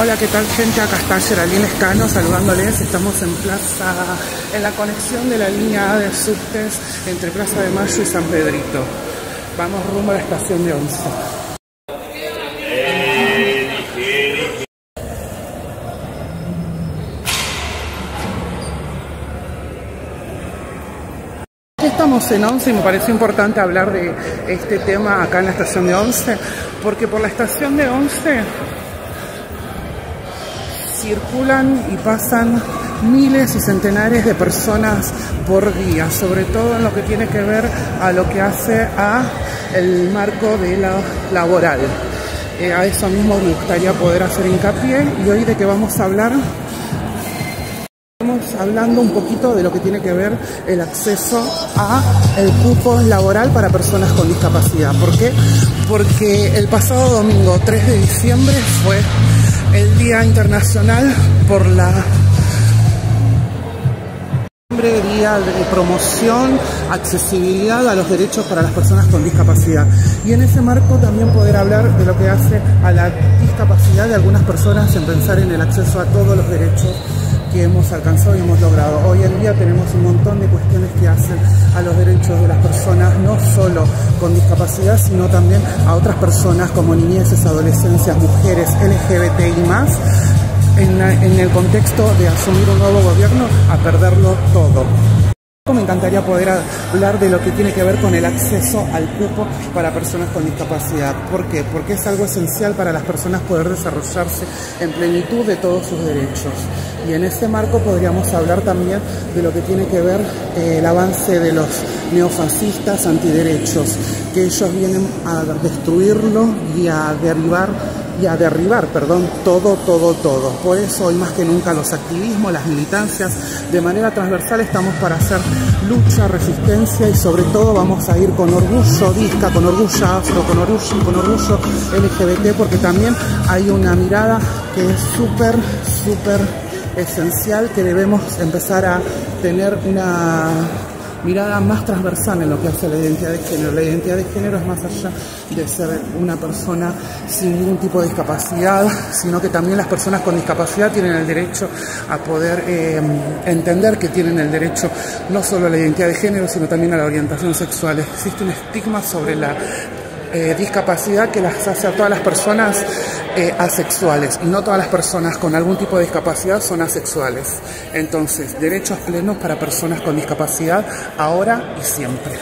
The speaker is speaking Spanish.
Hola, ¿qué tal gente? Acá está Geraldine Escano saludándoles. Estamos en Plaza, en la conexión de la línea A de subtes entre Plaza de Mayo y San Pedrito. Vamos rumbo a la estación de Once. Estamos en Once y me pareció importante hablar de este tema acá en la estación de Once, porque por la estación de Once circulan y pasan miles y centenares de personas por día, sobre todo en lo que tiene que ver a lo que hace a el marco de la laboral. Eh, a eso mismo me gustaría poder hacer hincapié y hoy de que vamos a hablar Estamos hablando un poquito de lo que tiene que ver el acceso a el cupo laboral para personas con discapacidad. ¿Por qué? Porque el pasado domingo 3 de diciembre fue el Día Internacional por la Día de promoción, accesibilidad a los derechos para las personas con discapacidad. Y en ese marco también poder hablar de lo que hace a la discapacidad de algunas personas en pensar en el acceso a todos los derechos que hemos alcanzado y hemos logrado. Hoy en día tenemos un montón de cuestiones que hacen a los derechos de las personas, no solo con discapacidad, sino también a otras personas como niñeces, adolescencias, mujeres, LGBTI más, en, en el contexto de asumir un nuevo gobierno a perderlo todo. Me encantaría poder hablar de lo que tiene que ver con el acceso al cupo para personas con discapacidad. ¿Por qué? Porque es algo esencial para las personas poder desarrollarse en plenitud de todos sus derechos. Y en ese marco podríamos hablar también de lo que tiene que ver eh, el avance de los neofascistas antiderechos, que ellos vienen a destruirlo y a derribar y a derribar, perdón, todo, todo, todo. Por eso hoy más que nunca los activismos, las militancias, de manera transversal estamos para hacer lucha, resistencia y sobre todo vamos a ir con orgullo disca, con orgullo afro, con orgullo, con orgullo LGBT, porque también hay una mirada que es súper, súper esencial que debemos empezar a tener una mirada más transversal en lo que hace la identidad de género. La identidad de género es más allá de ser una persona sin ningún tipo de discapacidad, sino que también las personas con discapacidad tienen el derecho a poder eh, entender que tienen el derecho no solo a la identidad de género, sino también a la orientación sexual. Existe un estigma sobre la eh, discapacidad que las hace a todas las personas eh, asexuales y no todas las personas con algún tipo de discapacidad son asexuales. Entonces, derechos plenos para personas con discapacidad ahora y siempre.